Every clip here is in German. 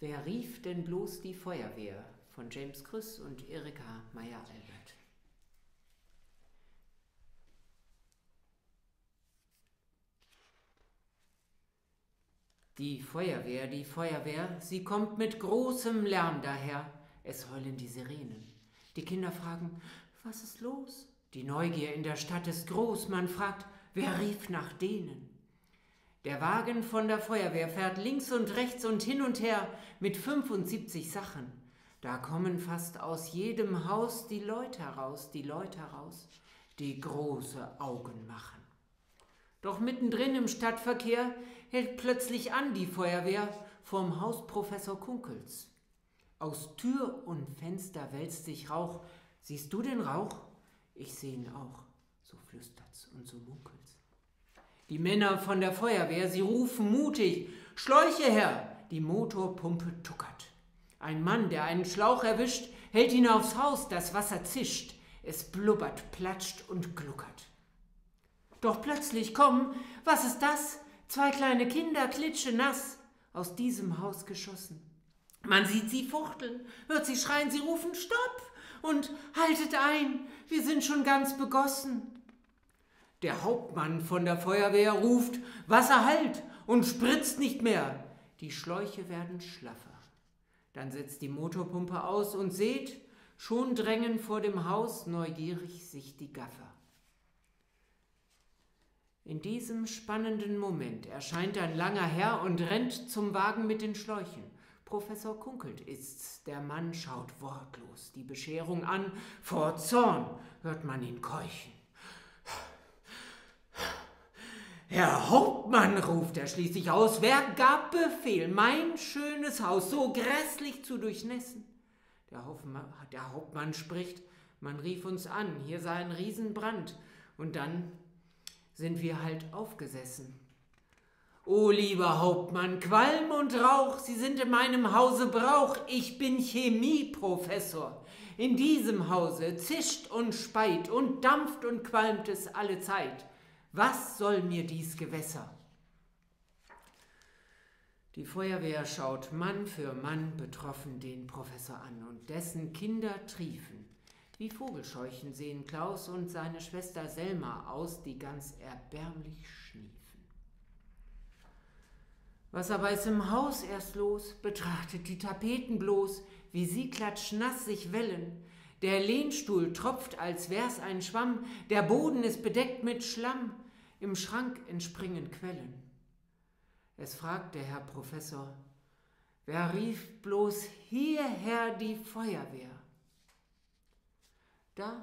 Wer rief denn bloß die Feuerwehr von James Krüss und Erika Meyer-Albert? Die Feuerwehr, die Feuerwehr, sie kommt mit großem Lärm daher. Es heulen die Sirenen. Die Kinder fragen, was ist los? Die Neugier in der Stadt ist groß. Man fragt, wer rief nach denen? Der Wagen von der Feuerwehr fährt links und rechts und hin und her mit 75 Sachen. Da kommen fast aus jedem Haus die Leute heraus, die Leute heraus, die große Augen machen. Doch mittendrin im Stadtverkehr hält plötzlich an die Feuerwehr vorm Haus Professor Kunkels. Aus Tür und Fenster wälzt sich Rauch. Siehst du den Rauch? Ich seh ihn auch. So flüstert's und so munkelt's. Die Männer von der Feuerwehr, sie rufen mutig, Schläuche her! Die Motorpumpe tuckert. Ein Mann, der einen Schlauch erwischt, hält ihn aufs Haus, das Wasser zischt, es blubbert, platscht und gluckert. Doch plötzlich kommen, was ist das? Zwei kleine Kinder, klitschenass, aus diesem Haus geschossen. Man sieht sie fuchteln, hört sie schreien, sie rufen Stopp und haltet ein, wir sind schon ganz begossen. Der Hauptmann von der Feuerwehr ruft Wasser halt und spritzt nicht mehr. Die Schläuche werden schlaffer. Dann setzt die Motorpumpe aus und seht, schon drängen vor dem Haus neugierig sich die Gaffer. In diesem spannenden Moment erscheint ein langer Herr und rennt zum Wagen mit den Schläuchen. Professor Kunkelt ist's. Der Mann schaut wortlos die Bescherung an. Vor Zorn hört man ihn keuchen. Herr Hauptmann, ruft er schließlich aus, wer gab Befehl, mein schönes Haus so grässlich zu durchnässen? Der, Hauptmann, der Hauptmann spricht, man rief uns an, hier sei ein Riesenbrand, und dann sind wir halt aufgesessen. O lieber Hauptmann, Qualm und Rauch, Sie sind in meinem Hause Brauch, ich bin Chemieprofessor. In diesem Hause zischt und speit und dampft und qualmt es alle Zeit. Was soll mir dies Gewässer? Die Feuerwehr schaut Mann für Mann betroffen den Professor an und dessen Kinder triefen. Wie Vogelscheuchen sehen Klaus und seine Schwester Selma aus, die ganz erbärmlich schniefen. Was aber ist im Haus erst los? Betrachtet die Tapeten bloß, wie sie klatschnass sich wellen. Der Lehnstuhl tropft, als wär's ein Schwamm, der Boden ist bedeckt mit Schlamm. Im Schrank entspringen Quellen. Es fragt der Herr Professor, wer rief bloß hierher die Feuerwehr? Da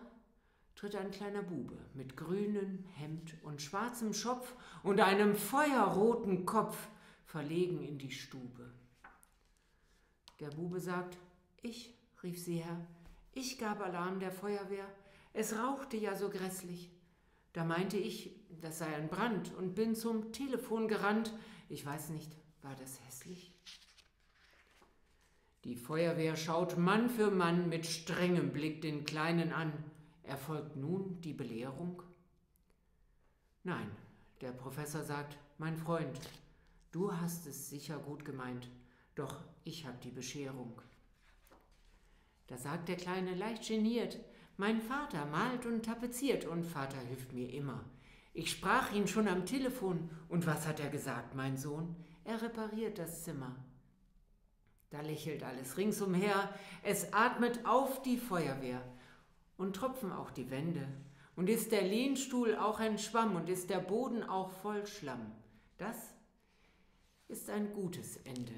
tritt ein kleiner Bube mit grünem Hemd und schwarzem Schopf und einem feuerroten Kopf verlegen in die Stube. Der Bube sagt, ich, rief sie her, ich gab Alarm der Feuerwehr, es rauchte ja so grässlich. Da meinte ich, das sei ein Brand und bin zum Telefon gerannt. Ich weiß nicht, war das hässlich? Die Feuerwehr schaut Mann für Mann mit strengem Blick den Kleinen an. Erfolgt nun die Belehrung? Nein, der Professor sagt, mein Freund, du hast es sicher gut gemeint, doch ich habe die Bescherung. Da sagt der Kleine leicht geniert, mein Vater malt und tapeziert und Vater hilft mir immer. Ich sprach ihn schon am Telefon und was hat er gesagt, mein Sohn? Er repariert das Zimmer. Da lächelt alles ringsumher, es atmet auf die Feuerwehr und tropfen auch die Wände. Und ist der Lehnstuhl auch ein Schwamm und ist der Boden auch voll Schlamm. Das ist ein gutes Ende.